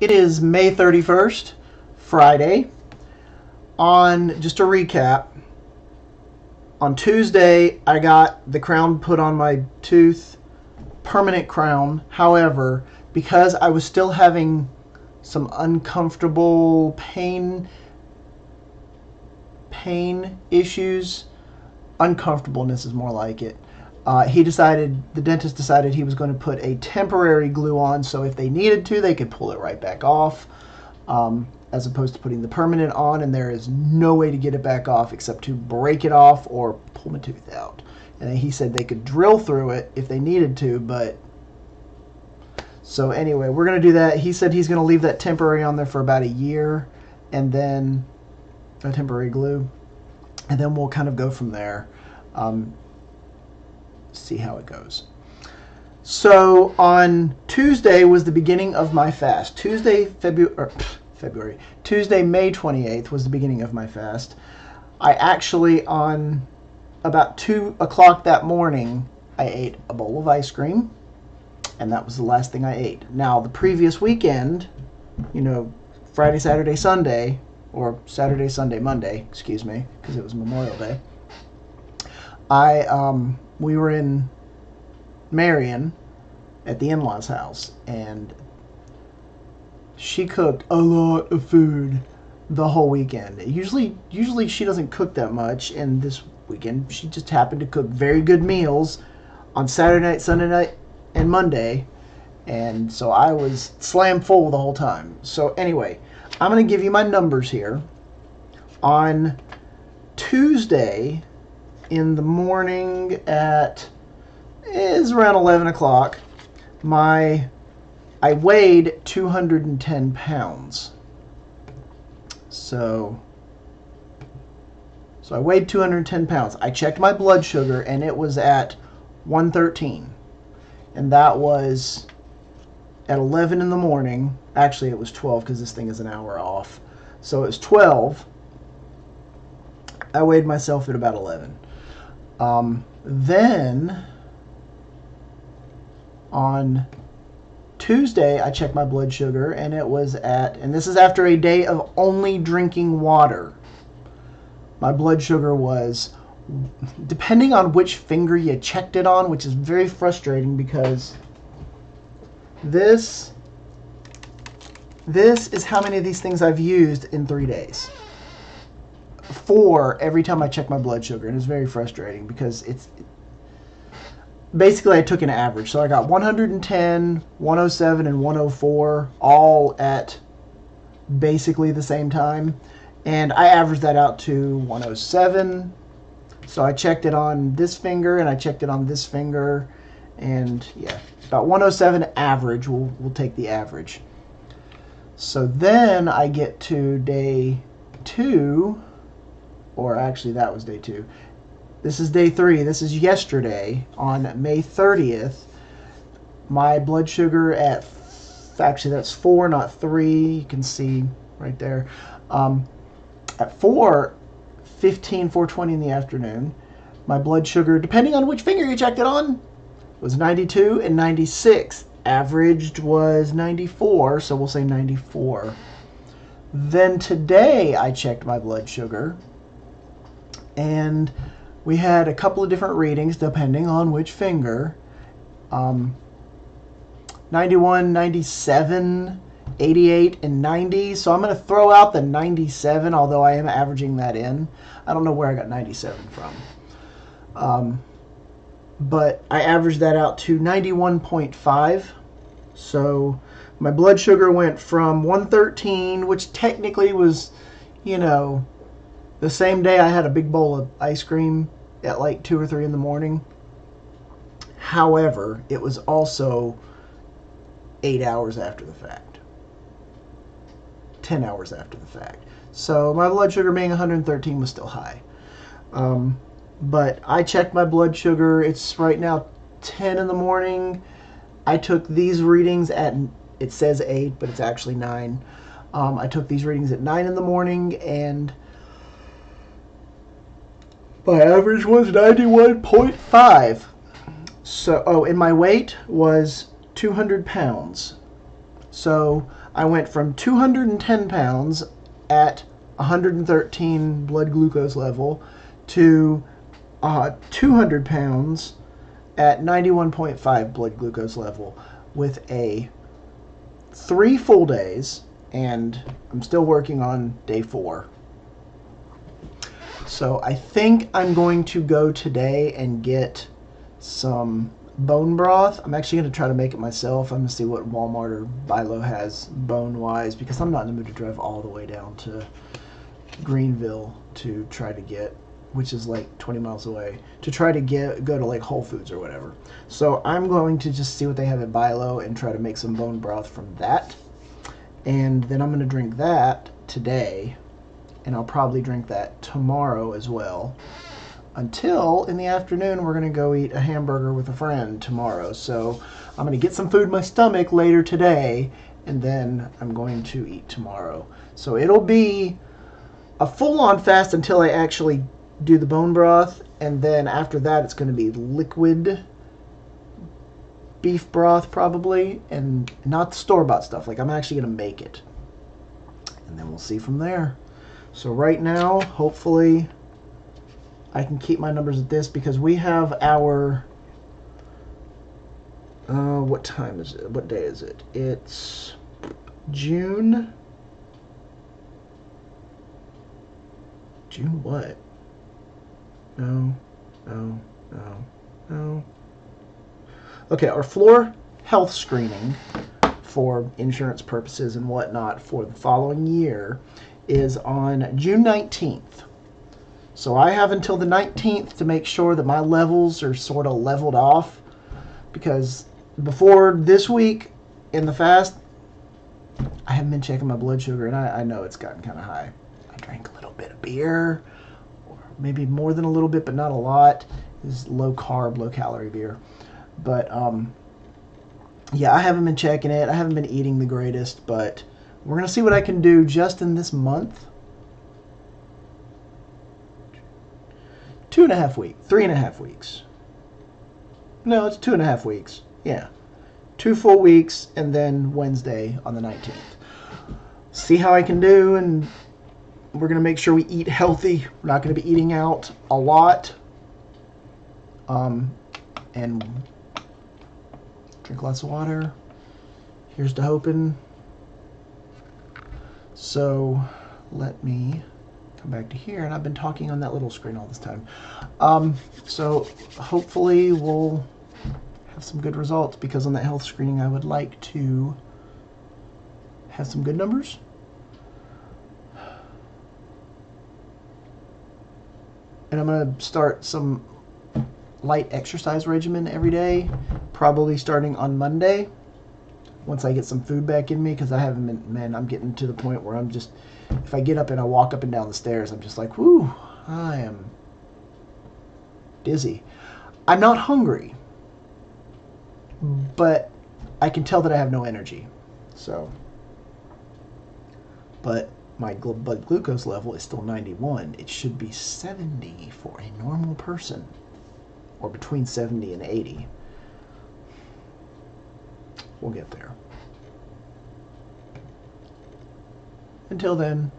It is May 31st, Friday. On just a recap, on Tuesday I got the crown put on my tooth, permanent crown. However, because I was still having some uncomfortable pain pain issues, uncomfortableness is more like it. Uh, he decided, the dentist decided he was going to put a temporary glue on, so if they needed to, they could pull it right back off, um, as opposed to putting the permanent on, and there is no way to get it back off except to break it off or pull my tooth out. And he said they could drill through it if they needed to, but. So, anyway, we're going to do that. He said he's going to leave that temporary on there for about a year, and then a temporary glue, and then we'll kind of go from there. Um, see how it goes. So on Tuesday was the beginning of my fast. Tuesday, February, February, Tuesday, May 28th was the beginning of my fast. I actually, on about 2 o'clock that morning, I ate a bowl of ice cream, and that was the last thing I ate. Now, the previous weekend, you know, Friday, Saturday, Sunday, or Saturday, Sunday, Monday, excuse me, because it was Memorial Day, I, um, we were in Marion at the in-laws house and she cooked a lot of food the whole weekend. Usually usually she doesn't cook that much and this weekend she just happened to cook very good meals on Saturday night, Sunday night and Monday. And so I was slam full the whole time. So anyway, I'm going to give you my numbers here. On Tuesday, in the morning at eh, is around 11 o'clock. My I weighed 210 pounds. So so I weighed 210 pounds. I checked my blood sugar and it was at 113. And that was at 11 in the morning. Actually, it was 12 because this thing is an hour off. So it was 12. I weighed myself at about 11. Um, then on Tuesday, I checked my blood sugar and it was at, and this is after a day of only drinking water. My blood sugar was, depending on which finger you checked it on, which is very frustrating because this, this is how many of these things I've used in three days four every time I check my blood sugar, and it's very frustrating because it's basically I took an average. So I got 110, 107, and 104 all at basically the same time, and I averaged that out to 107. So I checked it on this finger and I checked it on this finger, and yeah, about 107 average. We'll we'll take the average. So then I get to day two or actually that was day two. This is day three. This is yesterday on May 30th. My blood sugar at actually that's four, not three. You can see right there. Um, at four, 15, 420 in the afternoon, my blood sugar, depending on which finger you checked it on, was 92 and 96. Averaged was 94, so we'll say 94. Then today I checked my blood sugar and we had a couple of different readings depending on which finger. Um, 91, 97, 88, and 90. So I'm going to throw out the 97, although I am averaging that in. I don't know where I got 97 from. Um, but I averaged that out to 91.5. So my blood sugar went from 113, which technically was, you know, the same day I had a big bowl of ice cream at like 2 or 3 in the morning. However, it was also 8 hours after the fact. 10 hours after the fact. So my blood sugar being 113 was still high. Um, but I checked my blood sugar. It's right now 10 in the morning. I took these readings at, it says 8, but it's actually 9. Um, I took these readings at 9 in the morning and my average was 91.5. So, oh, and my weight was 200 pounds. So I went from 210 pounds at 113 blood glucose level to uh, 200 pounds at 91.5 blood glucose level with a three full days, and I'm still working on day four. So I think I'm going to go today and get some bone broth. I'm actually going to try to make it myself. I'm going to see what Walmart or Bilo has bone wise because I'm not in the mood to drive all the way down to Greenville to try to get which is like 20 miles away to try to get go to like Whole Foods or whatever. So I'm going to just see what they have at Bilo and try to make some bone broth from that. And then I'm going to drink that today and I'll probably drink that tomorrow as well. Until in the afternoon, we're going to go eat a hamburger with a friend tomorrow. So I'm going to get some food in my stomach later today, and then I'm going to eat tomorrow. So it'll be a full on fast until I actually do the bone broth, and then after that, it's going to be liquid beef broth probably, and not store bought stuff. Like I'm actually going to make it, and then we'll see from there. So right now, hopefully, I can keep my numbers at this because we have our. Uh, what time is it? What day is it? It's June. June what? No, no, no, no. Okay, our floor health screening for insurance purposes and whatnot for the following year is on June 19th. So I have until the 19th to make sure that my levels are sort of leveled off because before this week in the fast, I haven't been checking my blood sugar and I, I know it's gotten kind of high. I drank a little bit of beer, or maybe more than a little bit, but not a lot. This is low carb, low calorie beer. But um, yeah, I haven't been checking it. I haven't been eating the greatest, but we're going to see what I can do just in this month. Two and a half weeks. Three and a half weeks. No, it's two and a half weeks. Yeah. Two full weeks, and then Wednesday on the 19th. See how I can do, and we're going to make sure we eat healthy. We're not going to be eating out a lot. Um, and drink lots of water. Here's to hoping. So let me come back to here. And I've been talking on that little screen all this time. Um, so hopefully we'll have some good results because on that health screening I would like to have some good numbers. And I'm going to start some light exercise regimen every day, probably starting on Monday once I get some food back in me because I haven't been, man, I'm getting to the point where I'm just, if I get up and I walk up and down the stairs, I'm just like, whoo, I am dizzy. I'm not hungry, but I can tell that I have no energy. So, but my blood glucose level is still 91. It should be 70 for a normal person, or between 70 and 80. We'll get there. Until then,